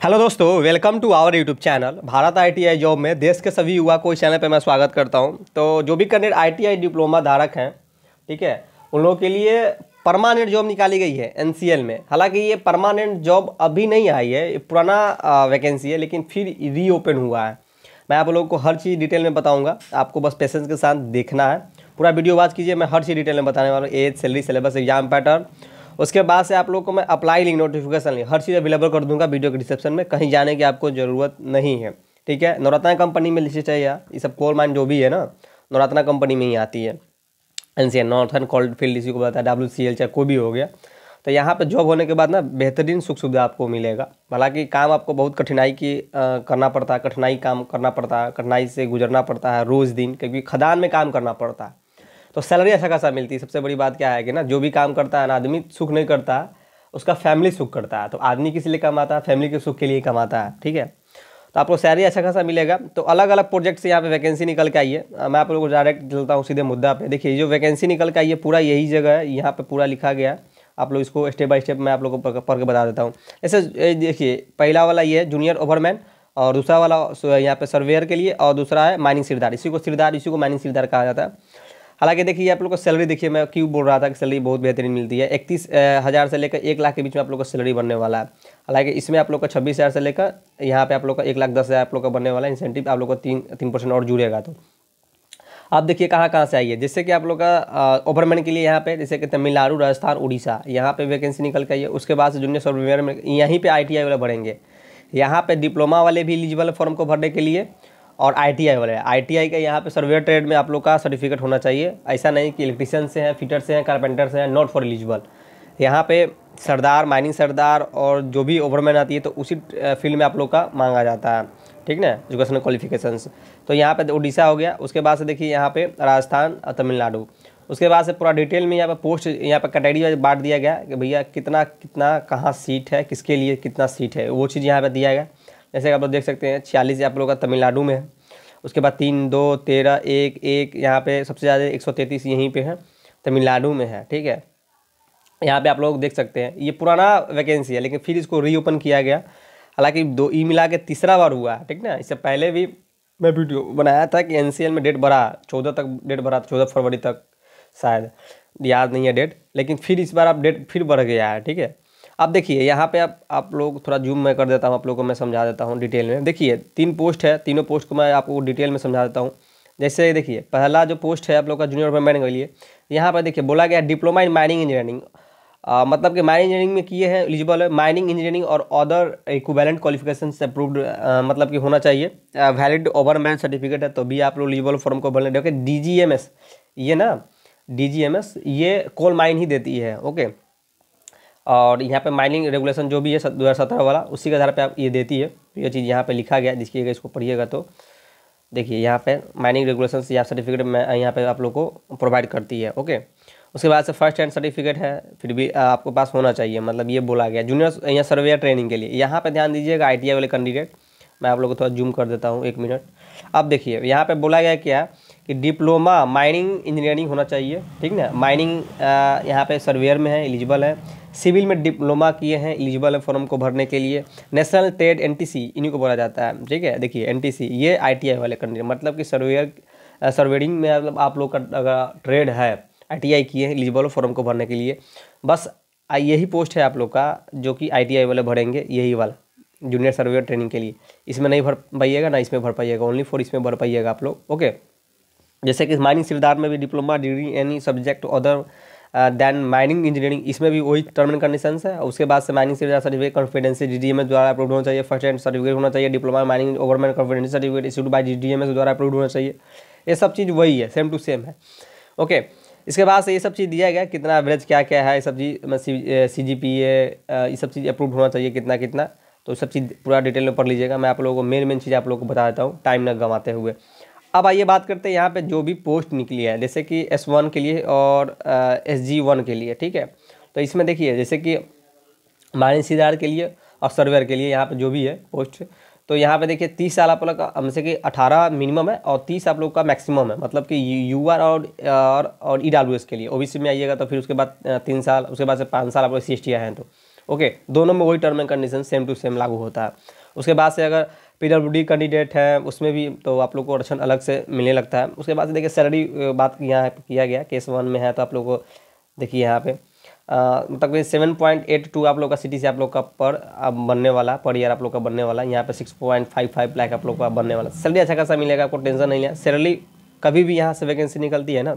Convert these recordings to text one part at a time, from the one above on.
Hello दोस्तों welcome to our YouTube channel Bharat ITI job में देश के सभी युवा को इस चैनल पर मैं स्वागत करता हूँ। तो जो भी कैंडिडेट आईटीआई डिप्लोमा धारक हैं, ठीक है, उन लोगों के लिए परमानेंट जॉब निकाली गई है एनसीएल में। हालाँकि ये परमानेंट जॉब अभी नहीं आई है पुराना वैकेंसी है, लेकिन फिर रीओपन हुआ है। मैं आप लोगों को हर चीज़ डिटेल में बताऊँगा। आपको बस पेशेंस के साथ देखना है। पूरा वीडियो वाच कीजिए, मैं हर चीज़ डिटेल में बताने वाला हूँ। Age salary syllabus exam pattern उसके बाद से आप लोग को मैं अप्लाई लिंक नोटिफिकेशन लिंक हर चीज़ अवेलेबल कर दूँगा वीडियो के डिस्क्रिप्शन में कहीं जाने की आपको ज़रूरत नहीं है ठीक है? नवरत्ना कंपनी में लिखी चाहिए ये सब कोल माइन जो भी है ना नवरत्ना कंपनी में ही आती है। N C northern coal field इसी को बताया डब्ल्यू सी एल चाहे कोई भी हो गया। तो यहाँ पे जॉब होने के बाद ना बेहतरीन सुख सुविधा आपको मिलेगा। हालाँकि काम आपको बहुत कठिनाई की आ, करना पड़ता है कठिनाई काम करना पड़ता है कठिनाई से गुजरना पड़ता है रोज़ दिन क्योंकि खदान में काम करना पड़ता है। तो सैलरी अच्छा खासा मिलती है। सबसे बड़ी बात क्या है कि ना, जो भी काम करता है ना आदमी सुख नहीं करता, उसका फैमिली सुख करता है। तो आदमी किस लिए कमाता है? फैमिली के सुख के लिए कमाता है, ठीक है? तो आपको सैलरी अच्छा खासा मिलेगा। तो अलग अलग प्रोजेक्ट से यहाँ पे वैकेंसी निकल के आई है। मैं आप लोगों को डायरेक्ट चलता हूँ सीधे मुद्दा पे। देखिए जो वैकेंसी निकल के आई है, पूरा यही जगह है, यहाँ पे पूरा लिखा गया आप लोग इसको स्टेप बाय स्टेप मैं आप लोगों को पढ़ के बता देता हूँ। ऐसे देखिए, पहला वाला ये है जूनियर ओवरमैन और दूसरा वाला यहाँ पे सर्वेयर के लिए और दूसरा है माइनिंग सिरदार। इसी को सिरदार, इसी को माइनिंग सिरदार कहा जाता है। हालाँकि देखिए, आप लोग को सैलरी देखिए, मैं क्यों बोल रहा था कि सैलरी बहुत बेहतरीन मिलती है। इकतीस हज़ार से लेकर एक लाख के बीच में आप लोग का सैलरी बनने वाला है। हालाँकि इसमें आप लोग का छब्बीस हज़ार से लेकर यहाँ पे आप लोग का एक लाख दस हज़ार आप लोग का बनने वाला है। इंसेंटिव आप लोग को तीन तीन परसेंट और जुड़ेगा तो। आप देखिए कहाँ कहाँ से आइए। जैसे कि आप लोग का ओवरमैन के लिए यहाँ पे जैसे कि तमिलनाडु, राजस्थान, उड़ीसा, यहाँ पे वैकेंसी निकल के आइए। उसके बाद से जूनियर सॉफ्टवेयर में यहीं पे आईटीआई वाले बढ़ेंगे। यहाँ पे डिप्लोमा वाले भी एलिजिबल फॉर्म को भरने के लिए। और आईटीआई वाले आईटीआई का यहाँ पे सर्वेयर ट्रेड में आप लोग का सर्टिफिकेट होना चाहिए। ऐसा नहीं कि इलेक्ट्रिशियन से हैं फिटर से हैं कारपेंटर से हैं नॉट फॉर एलिजिबल यहाँ पे सरदार माइनिंग सरदार और जो भी ओवरमैन आती है तो उसी फ़ील्ड में आप लोग का मांगा जाता है। ठीक ना? एजुकेशनल क्वालिफिकेशंस तो यहाँ पे उड़ीसा हो गया। उसके बाद से देखिए यहाँ पे राजस्थान और तमिलनाडु। उसके बाद से पूरा डिटेल में यहाँ पे पोस्ट यहाँ पे कैटेगरी बांट दिया गया कि भैया कितना कितना, कहाँ सीट है, किसके लिए कितना सीट है। वो चीज़ यहाँ पे दिया गया। जैसे आप लोग देख सकते हैं, छियालीस आप लोग का तमिलनाडु में है। उसके बाद तीन, दो, तेरह, एक एक, यहाँ पे सबसे ज़्यादा एक सौ तैंतीस यहीं पर है, तमिलनाडु में है, ठीक है? यहाँ पे आप लोग देख सकते हैं, ये पुराना वैकेंसी है, लेकिन फिर इसको रीओपन किया गया। हालाँकि दो, ई मिला के तीसरा बार हुआ है, ठीक ना? इससे पहले भी मैं वीडियो बनाया था कि एन में डेट बढ़ा, चौदह तक डेट बढ़ा, चौदह फरवरी तक शायद, याद नहीं है डेट लेकिन फिर इस बार आप डेट फिर बढ़ गया है, ठीक है? अब देखिए, यहाँ पे आप आप लोग थोड़ा जूम मैं कर देता हूँ, आप लोगों को मैं समझा देता हूँ डिटेल में। देखिए, तीन पोस्ट है, तीनों पोस्ट को मैं आपको डिटेल में समझा देता हूँ। जैसे देखिए, पहला जो पोस्ट है आप लोग का जूनियर मैन के लिए, यहाँ पर देखिए बोला गया डिप्लोमा इन माइनिंग इंजीनियरिंग मतलब कि माइनिंग इंजीनियरिंग में किए हैं एलिजिबल है माइनिंग इंजीनियरिंग और अदर इक्विवेलेंट क्वालिफिकेशन से अप्रूव्ड मतलब कि होना चाहिए। वैलिड ओवरमैन सर्टिफिकेट है तो भी आप लोग एलिजिबल फॉर्म को भरने देखिए डी ये ना डीजीएमएस ये कोल माइन ही देती है ओके और यहाँ पे माइनिंग रेगुलेशन जो भी है दो हज़ार सत्रह वाला, उसी के आधार पे आप ये देती है। तो ये चीज़ यहाँ पे लिखा गया, जिसकी अगर इसको पढ़िएगा तो। देखिए, यहाँ पे माइनिंग रेगुलेशन या सर्टिफिकेट में यहाँ पे आप लोग को प्रोवाइड करती है ओके उसके बाद से फ़र्स्ट हैंड सर्टिफिकेट है, फिर भी आपको पास होना चाहिए मतलब ये बोला गया। जूनियर यहाँ सर्वेयर ट्रेनिंग के लिए। यहाँ पर ध्यान दीजिएगा आईटीआई वाले कैंडिडेट मैं आप लोग को थोड़ा जूम कर देता हूँ, एक मिनट अब देखिए, यहाँ पर बोला गया क्या कि डिप्लोमा माइनिंग इंजीनियरिंग होना चाहिए, ठीक ना? माइनिंग यहाँ पे सर्वेयर में है एलिजिबल है। सिविल में डिप्लोमा किए हैं एलिजिबल है फॉर्म को भरने के लिए। नेशनल ट्रेड एनटीसी, इन्हीं को बोला जाता है। ठीक है? देखिए, एनटीसी, ये आईटीआई वाले कंट्री मतलब कि सर्वेयर सर्वेरिंग में मतलब आप लोग का अगर ट्रेड है आईटीआई किए हैं, एलिजिबल फॉर्म को भरने के लिए, बस यही पोस्ट है आप लोग का, जो कि आईटीआई वाले भरेंगे, यही वाला जूनियर सर्वेयर ट्रेनिंग के लिए। इसमें नहीं भर पाइएगा, ना इसमें भर पाइएगा ओनली फॉर इसमें भर पाइएगा आप लोग। ओके जैसे कि माइनिंग सिरदार में भी diploma degree any subject other than mining engineering इसमें भी वही टर्म एंड कंडीशन है। उसके बाद से mining certificate competency D D द्वारा अप्रूव होना चाहिए। फ़र्स्ट हैंड सर्टिफिकेट होना चाहिए। Diploma mining overman competency certificate issued by D D M S द्वारा अप्रूव होना चाहिए। ये सब चीज़ वही है सेम टू सेम है। ओके इसके बाद से ये सब चीज़ दिया गया, कितना एवरेज क्या क्या है, ये सब चीज़ सी जी पी ए ये सब चीज़ अप्रूव होना चाहिए, कितना कितना। तो सब चीज़ पूरा डिटेल में पढ़ लीजिएगा। मैं आप लोगों को मेन मेन चीज़ आप लोगों को बता देता हूँ टाइम न गंवाते हुए। अब आइए बात करते हैं यहाँ पे जो भी पोस्ट निकली है, जैसे कि एस वन के लिए और एस जी वन के लिए, ठीक है? तो इसमें देखिए, जैसे कि माइनिंग सीदार के लिए और सर्वेयर के लिए यहाँ पे जो भी है पोस्ट तो यहाँ पे देखिए तीस साल आप लोग का जैसे कि अठारह मिनिमम है और तीस आप लोग का मैक्सिमम है मतलब कि यू आर और और और ई डब्ल्यू एस के लिए। ओबीसी में आइएगा तो फिर उसके बाद तीन साल, उसके बाद से पाँच साल आप लोग सी एस टी आए हैं तो। ओके, दोनों में वही term and condition same to same लागू होता है। उसके बाद से अगर पी कैंडिडेट है, उसमें भी तो आप लोग को आरक्षण अलग से मिलने लगता है। उसके बाद देखिए सैलरी बात यहाँ किया गया केस वन में है तो आप लोग को देखिए यहाँ पे। मतलब सेवन पॉइंट एट टू आप लोग का सिटी से आप लोग का पर अब बनने वाला पर ईयर आप लोग का बनने वाला, यहाँ पे six point five five lakh आप लोग का बनने वाला। सैलरी अच्छा खासा मिलेगा, आपको टेंशन नहीं है सैलरी कभी भी यहाँ से वैकेंसी निकलती है ना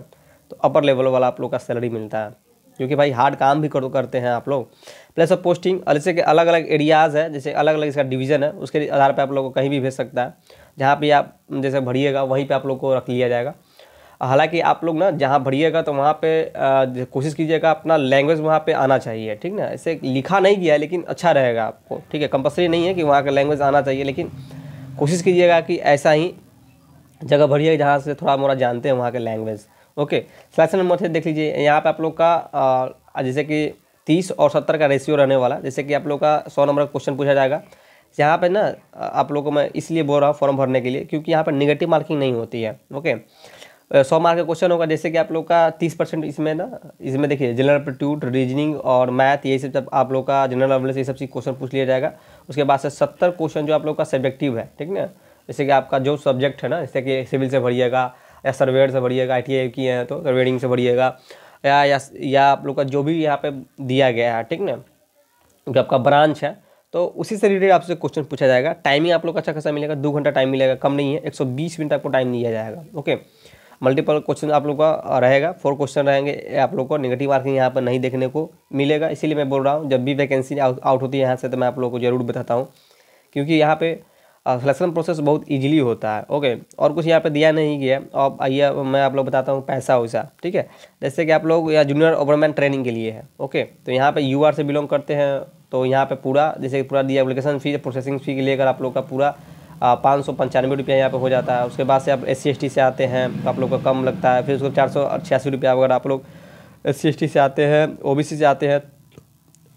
तो अपर लेवल वाला आप लोग का सैलरी मिलता है। क्योंकि भाई हार्ड काम भी कर, करते हैं आप लोग। प्लस ऑफ़ पोस्टिंग जैसे कि अलग अलग एरियाज़ है, जैसे अलग अलग इसका डिवीज़न है, उसके आधार पर आप लोग को कहीं भी भेज सकता है। जहाँ पे आप, जैसे भरिएगा, वहीं पर आप लोग को रख लिया जाएगा। हालाँकि आप लोग ना, जहाँ भरिएगा तो वहाँ पे कोशिश कीजिएगा अपना लैंग्वेज वहाँ पे आना चाहिए, ठीक ना? ऐसे लिखा नहीं गया है लेकिन अच्छा रहेगा आपको, ठीक है? कंपलसरी नहीं है कि वहाँ का लैंग्वेज आना चाहिए, लेकिन कोशिश कीजिएगा कि ऐसा ही जगह भरिए जहाँ से थोड़ा मोड़ा जानते हैं वहाँ के लैंग्वेज ओके सिलेक्शन नंबर से देख लीजिए। यहाँ पे आप लोग का जैसे कि तीस और सत्तर का रेशियो रहने वाला, जैसे कि आप लोग का सौ नंबर का क्वेश्चन पूछा जाएगा। यहाँ पे ना आप लोग को मैं इसलिए बोल रहा हूँ फॉर्म भरने के लिए, क्योंकि यहाँ पर निगेटिव मार्किंग नहीं होती है, ओके। सौ मार्क का क्वेश्चन होगा, जैसे कि आप लोग का तीस परसेंट इसमें ना, इसमें देखिए जनरल एप्टीट्यूड रीजनिंग और मैथ ये सब आप लोग का जनरल नॉलेज ये सब चीज़ क्वेश्चन पूछ लिया जाएगा। उसके बाद से सत्तर क्वेश्चन जो आप लोग का सब्जेक्टिव है, ठीक ना? जैसे कि आपका जो सब्जेक्ट है ना, जैसे कि सिविल से भरिएगा या सर्वेयर से भरिएगा आई की हैं तो सर्वेयरिंग से भरिएगा या या आप लोग का जो भी यहाँ पे दिया गया है, ठीक ना? जो आपका ब्रांच है तो उसी से रिलेटेड आपसे क्वेश्चन पूछा जाएगा। टाइमिंग आप लोग का अच्छा खासा मिलेगा, दो घंटा टाइम मिलेगा, कम नहीं है 120 मिनट आपको टाइम दिया जाएगा, ओके? मल्टीपल क्वेश्चन आप लोग का रहेगा, फोर क्वेश्चन रहेंगे आप लोग को नेगेटिव मार्किंग यहाँ पर नहीं देखने को मिलेगा। इसीलिए मैं बोल रहा हूँ, जब भी वैकेंसी आउट होती है यहाँ से तो मैं आप लोग को ज़रूर बताता हूँ, क्योंकि यहाँ पे सिलेक्शन प्रोसेस बहुत इजीली होता है। ओके और कुछ यहाँ पे दिया नहीं गया। अब आइए मैं आप लोग बताता हूँ पैसा वैसा, ठीक है? जैसे कि आप लोग यहाँ जूनियर ओवरमैन ट्रेनिंग के लिए है ओके तो यहाँ पे यूआर से बिलोंग करते हैं तो यहाँ पे पूरा, जैसे कि पूरा दिया एप्लीकेशन फ़ी प्रोसेसिंग फ़ी लेकर आप लोग का पूरा पाँच सौ पंचानवे रुपया यहाँ पर हो जाता है। उसके बाद से आप एस सी से आते हैं तो आप लोग का कम लगता है। फिर उसको चार सौ छियासी रुपया अगर आप लोग एस सी से आते हैं ओबीसी से आते हैं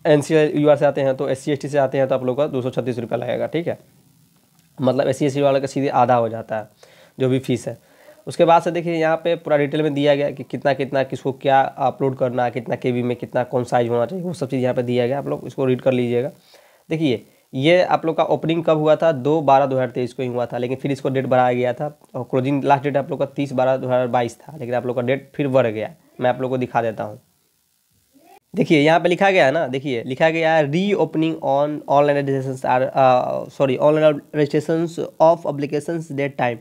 एन सी यू से आते हैं तो एस सी से आते हैं तो आप लोग का दो सौ छत्तीस रुपया लगेगा, ठीक है? मतलब एस सी वाले का सीधे आधा हो जाता है, जो भी फ़ीस है। उसके बाद से देखिए, यहाँ पे पूरा डिटेल में दिया गया कि कितना कितना, किसको क्या अपलोड करना है कितना के में कितना, कौन साइज़ होना चाहिए, वो सब चीज़ यहाँ पे दिया गया। आप लोग इसको रीड कर लीजिएगा। देखिए, ये आप लोग का ओपनिंग कब हुआ था? दो बारह दो हज़ार तेईस को ही हुआ था, लेकिन फिर इसको डेट बढ़ाया गया था और क्लोजिंग लास्ट डेट आप लोग का तीस बारह दो हज़ार बाईस था, लेकिन आप लोग का डेट फिर बढ़ गया। मैं आप लोग को दिखा देता हूँ। देखिए, यहाँ पे लिखा गया है ना, देखिए, लिखा गया है reopening on online registration or sorry online registration of application date time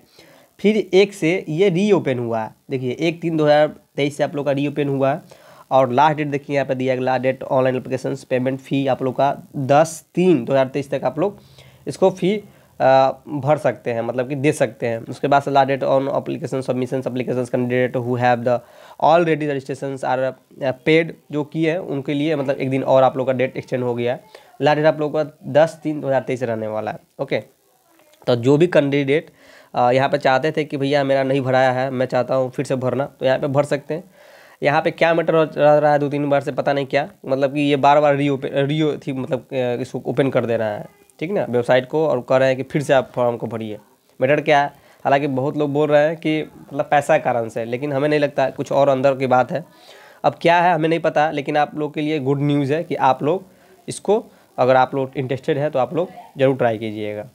फिर एक से ये री ओपन हुआ है। देखिए, एक तीन दो हज़ार तेईस से आप लोग का री ओपन हुआ है। और लास्ट डेट देखिए, यहाँ पे दिया गया last date online application payment fee आप लोग का दस तीन दो हज़ार तेईस तक आप लोग, इसको फ़ी भर सकते हैं मतलब कि दे सकते हैं। उसके बाद से last date on application submission application candidate who have the already registration or paid जो किए हैं, उनके लिए मतलब एक दिन और आप लोग का डेट एक्सटेंड हो गया है। लास्ट डेट आप लोग का दस तीन दो हज़ार तेईस रहने वाला है ओके तो जो भी कैंडिडेट यहाँ पे चाहते थे कि भैया मेरा नहीं भराया है, मैं चाहता हूँ फिर से भरना तो यहाँ पे भर सकते हैं। यहाँ पे क्या मैटर रह, रहा है दो तीन बार से पता नहीं क्या मतलब कि ये बार बार री ओपन री थी मतलब इसको ओपन कर दे रहा है। ठीक ना? वेबसाइट को और कह रहे हैं कि फिर से आप फॉर्म को भरिए। मैटर क्या है? हालाँकि बहुत लोग बोल रहे हैं कि मतलब पैसा कारण से, लेकिन हमें नहीं लगता, कुछ और अंदर की बात है। अब क्या है, हमें नहीं पता, लेकिन आप लोग के लिए गुड न्यूज़ है कि आप लोग इसको, अगर आप लोग इंटरेस्टेड हैं तो आप लोग ज़रूर ट्राई कीजिएगा।